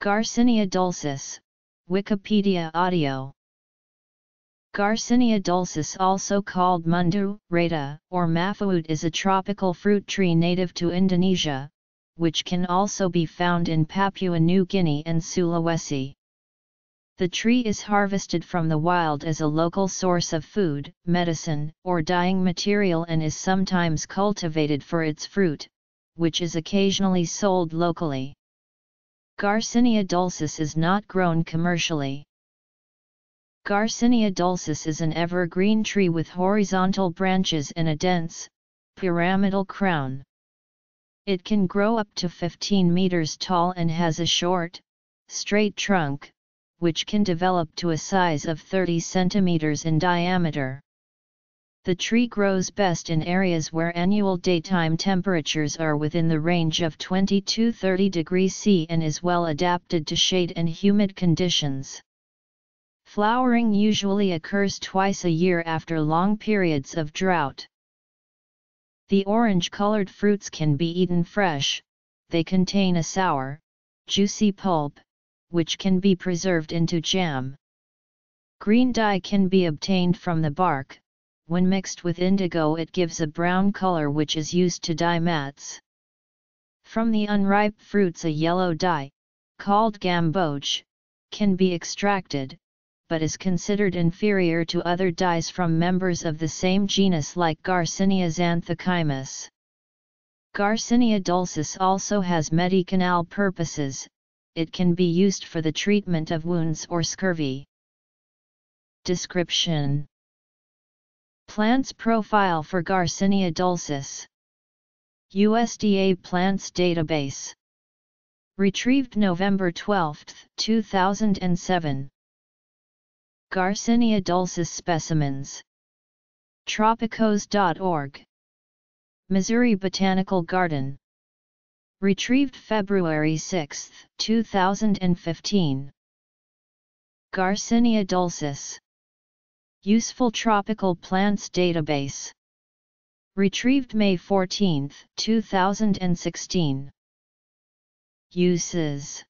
Garcinia dulcis, Wikipedia audio Garcinia dulcis also called mundu, rata, or mafuut is a tropical fruit tree native to Indonesia, which can also be found in Papua New Guinea and Sulawesi. The tree is harvested from the wild as a local source of food, medicine, or dyeing material and is sometimes cultivated for its fruit, which is occasionally sold locally. Garcinia dulcis is not grown commercially. Garcinia dulcis is an evergreen tree with horizontal branches and a dense, pyramidal crown. It can grow up to 15 meters tall and has a short, straight trunk, which can develop to a size of 30 centimeters in diameter. The tree grows best in areas where annual daytime temperatures are within the range of 20 to 30 degrees C and is well adapted to shade and humid conditions. Flowering usually occurs twice a year after long periods of drought. The orange-colored fruits can be eaten fresh, they contain a sour, juicy pulp, which can be preserved into jam. Green dye can be obtained from the bark, when mixed with indigo it gives a brown color which is used to dye mats. From the unripe fruits a yellow dye, called gamboge, can be extracted, but is considered inferior to other dyes from members of the same genus like Garcinia xanthochymus. Garcinia dulcis also has medicinal purposes, it can be used for the treatment of wounds or scurvy. Description Plants Profile for Garcinia dulcis USDA Plants Database Retrieved November 12, 2007 Garcinia dulcis specimens. Tropicos.org. Missouri Botanical Garden. Retrieved February 6, 2015. Garcinia dulcis. Useful Tropical Plants Database. Retrieved May 14, 2016. Uses